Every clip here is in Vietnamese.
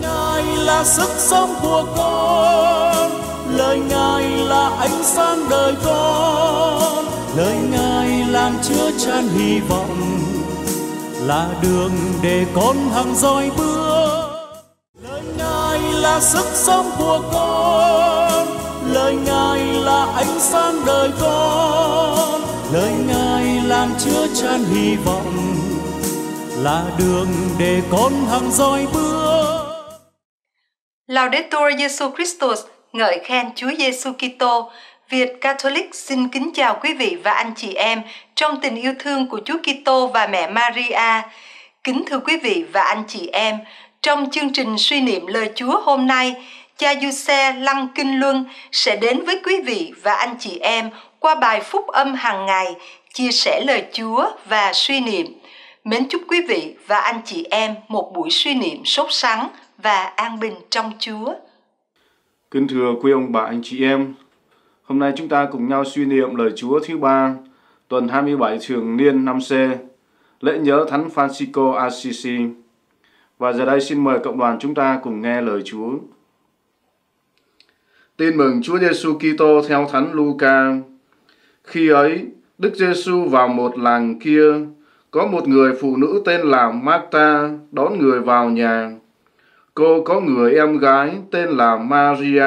Ngài là sức sống của con, lời Ngài là ánh sáng đời con, lời Ngài làm chứa chan hy vọng, là đường để con hằng dõi bước. Lời Ngài là sức sống của con, lời Ngài là ánh sáng đời con, lời Ngài làm chứa chan hy vọng, là đường để con hằng dõi bước. Laudetur Jesu Christus, ngợi khen Chúa Giêsu Kitô. Việt Catholic xin kính chào quý vị và anh chị em trong tình yêu thương của Chúa Kitô và mẹ Maria. Kính thưa quý vị và anh chị em, trong chương trình suy niệm lời Chúa hôm nay, cha Giuse Lăng Kinh Luân sẽ đến với quý vị và anh chị em qua bài phúc âm hàng ngày, chia sẻ lời Chúa và suy niệm. Mến chúc quý vị và anh chị em một buổi suy niệm sốt sắng và an bình trong Chúa. Kính thưa quý ông bà anh chị em, hôm nay chúng ta cùng nhau suy niệm lời Chúa thứ ba, tuần 27 thường niên năm C, lễ nhớ Thánh Francisco Assisi. Và giờ đây xin mời cộng đoàn chúng ta cùng nghe lời Chúa. Tin mừng Chúa Giêsu Kitô theo Thánh Luca. Khi ấy, Đức Giêsu vào một làng kia, có một người phụ nữ tên là Marta đón người vào nhà. Cô có người em gái tên là Maria.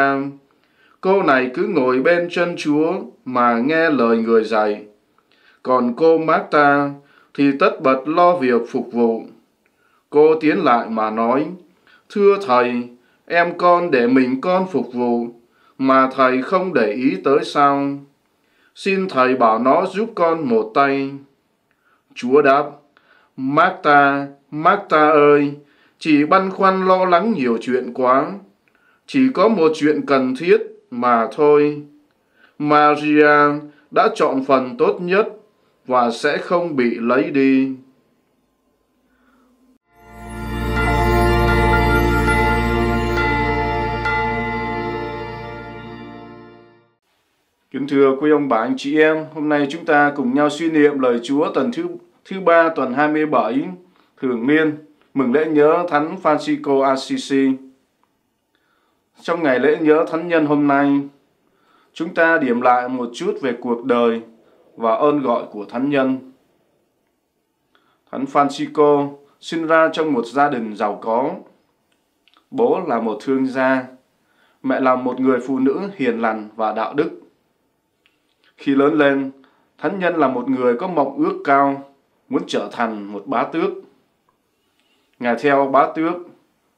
Cô này cứ ngồi bên chân Chúa mà nghe lời người dạy. Còn cô Marta thì tất bật lo việc phục vụ. Cô tiến lại mà nói, Thưa Thầy, em con để mình con phục vụ, mà Thầy không để ý tới sao? Xin Thầy bảo nó giúp con một tay. Chúa đáp, Marta, Marta ơi, chỉ băn khoăn lo lắng nhiều chuyện quá. Chỉ có một chuyện cần thiết mà thôi. Maria đã chọn phần tốt nhất và sẽ không bị lấy đi. Kính thưa quý ông bà anh chị em, hôm nay chúng ta cùng nhau suy niệm lời Chúa tuần thứ thứ ba tuần 27 thường niên mừng lễ nhớ Thánh Francisco Assisi. Trong ngày lễ nhớ Thánh nhân hôm nay, chúng ta điểm lại một chút về cuộc đời và ơn gọi của Thánh nhân. Thánh Francisco sinh ra trong một gia đình giàu có. Bố là một thương gia, mẹ là một người phụ nữ hiền lành và đạo đức. Khi lớn lên, Thánh nhân là một người có mộng ước cao, muốn trở thành một bá tước. Ngài theo bá tước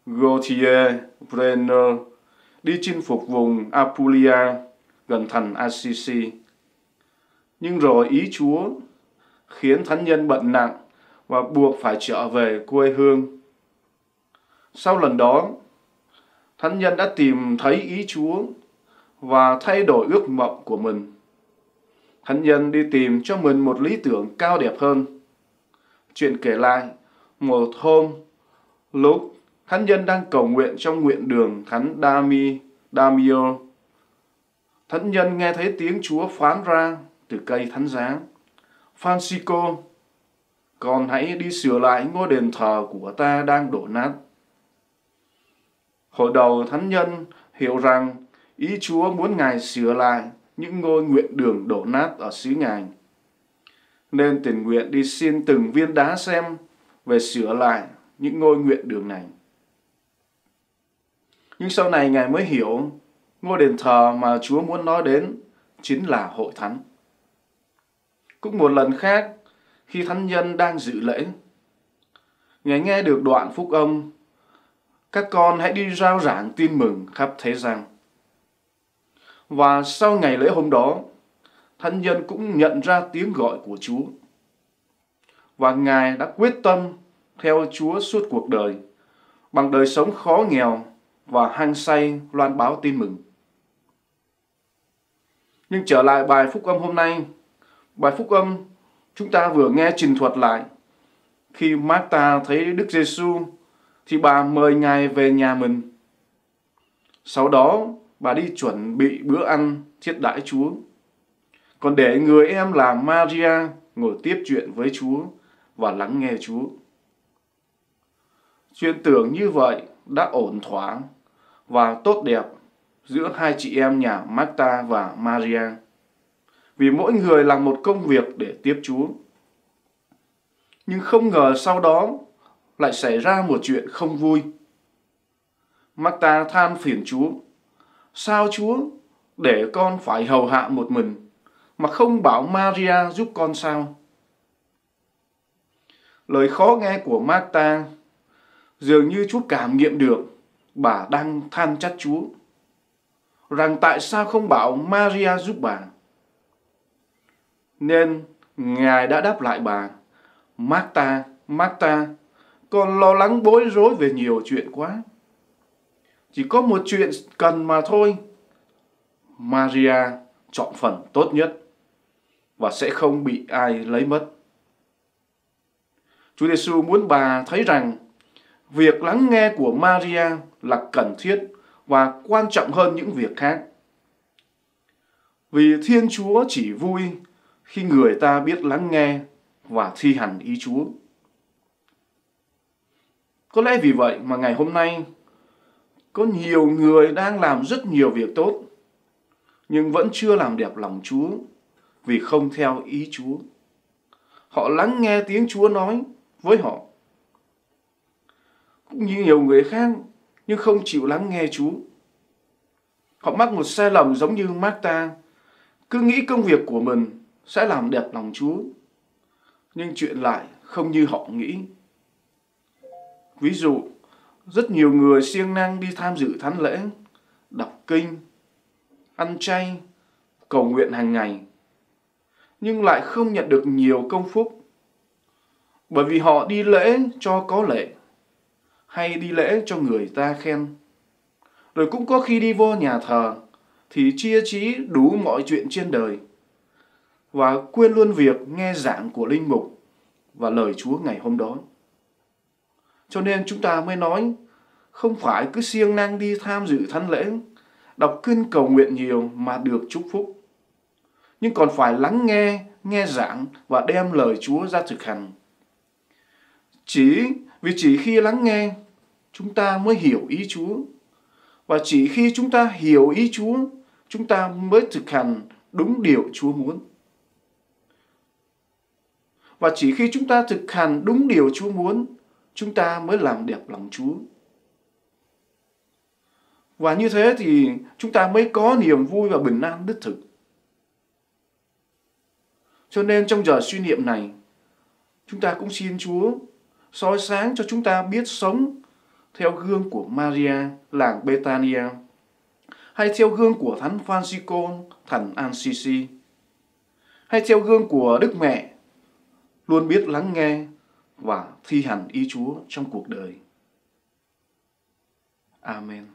Gautier Brenner đi chinh phục vùng Apulia gần thành Assisi. Nhưng rồi ý Chúa khiến thánh nhân bận nặng và buộc phải trở về quê hương. Sau lần đó, thánh nhân đã tìm thấy ý Chúa và thay đổi ước mộng của mình. Thánh nhân đi tìm cho mình một lý tưởng cao đẹp hơn. Chuyện kể lại, một hôm, lúc thánh nhân đang cầu nguyện trong nguyện đường thánh Dami, Damio, thánh nhân nghe thấy tiếng Chúa phán ra từ cây thánh giá. Francisco, con hãy đi sửa lại ngôi đền thờ của ta đang đổ nát. Hồi đầu thánh nhân hiểu rằng ý Chúa muốn Ngài sửa lại những ngôi nguyện đường đổ nát ở xứ Ngài. Nên tình nguyện đi xin từng viên đá xem về sửa lại những ngôi nguyện đường này. Nhưng sau này Ngài mới hiểu ngôi đền thờ mà Chúa muốn nói đến chính là hội thánh. Cũng một lần khác, khi thánh nhân đang dự lễ, Ngài nghe được đoạn phúc âm, các con hãy đi rao giảng tin mừng khắp thế gian. Và sau ngày lễ hôm đó, thánh nhân cũng nhận ra tiếng gọi của Chúa. Và Ngài đã quyết tâm theo Chúa suốt cuộc đời, bằng đời sống khó nghèo và hăng say loan báo tin mừng. Nhưng trở lại bài phúc âm hôm nay, bài phúc âm chúng ta vừa nghe trình thuật lại. Khi Marta thấy Đức Giêsu thì bà mời Ngài về nhà mình. Sau đó, bà đi chuẩn bị bữa ăn thiết đãi Chúa. Còn để người em là Maria ngồi tiếp chuyện với Chúa và lắng nghe Chúa. Chuyện tưởng như vậy đã ổn thỏa và tốt đẹp giữa hai chị em nhà Marta và Maria. Vì mỗi người làm một công việc để tiếp Chúa. Nhưng không ngờ sau đó lại xảy ra một chuyện không vui. Marta than phiền Chúa. Sao Chúa để con phải hầu hạ một mình mà không bảo Maria giúp con sao? Lời khó nghe của Marta dường như Chúa cảm nghiệm được bà đang than trách Chúa rằng tại sao không bảo Maria giúp bà. Nên Ngài đã đáp lại bà, Marta, Marta, con lo lắng bối rối về nhiều chuyện quá. Chỉ có một chuyện cần mà thôi. Maria chọn phần tốt nhất và sẽ không bị ai lấy mất. Chúa Giêsu muốn bà thấy rằng việc lắng nghe của Maria là cần thiết và quan trọng hơn những việc khác. Vì Thiên Chúa chỉ vui khi người ta biết lắng nghe và thi hành ý Chúa. Có lẽ vì vậy mà ngày hôm nay, có nhiều người đang làm rất nhiều việc tốt, nhưng vẫn chưa làm đẹp lòng Chúa vì không theo ý Chúa. Họ lắng nghe tiếng Chúa nói với họ. Cũng như nhiều người khác nhưng không chịu lắng nghe Chúa. Họ mắc một sai lầm giống như Marta, cứ nghĩ công việc của mình sẽ làm đẹp lòng Chúa. Nhưng chuyện lại không như họ nghĩ. Ví dụ, rất nhiều người siêng năng đi tham dự thánh lễ, đọc kinh, ăn chay, cầu nguyện hàng ngày, nhưng lại không nhận được nhiều công phúc. Bởi vì họ đi lễ cho có lễ, hay đi lễ cho người ta khen. Rồi cũng có khi đi vô nhà thờ, thì chia trí đủ mọi chuyện trên đời, và quên luôn việc nghe giảng của linh mục và lời Chúa ngày hôm đó. Cho nên chúng ta mới nói, không phải cứ siêng năng đi tham dự thánh lễ, đọc kinh cầu nguyện nhiều mà được chúc phúc. Nhưng còn phải lắng nghe, nghe giảng và đem lời Chúa ra thực hành. Chỉ vì chỉ khi lắng nghe, chúng ta mới hiểu ý Chúa. Và chỉ khi chúng ta hiểu ý Chúa, chúng ta mới thực hành đúng điều Chúa muốn. Và chỉ khi chúng ta thực hành đúng điều Chúa muốn, chúng ta mới làm đẹp lòng Chúa. Và như thế thì chúng ta mới có niềm vui và bình an đích thực. Cho nên trong giờ suy niệm này, chúng ta cũng xin Chúa soi sáng cho chúng ta biết sống theo gương của Maria, làng Betania hay theo gương của Thánh Francisco thành Assisi, hay theo gương của Đức Mẹ, luôn biết lắng nghe và thi hành ý Chúa trong cuộc đời. Amen.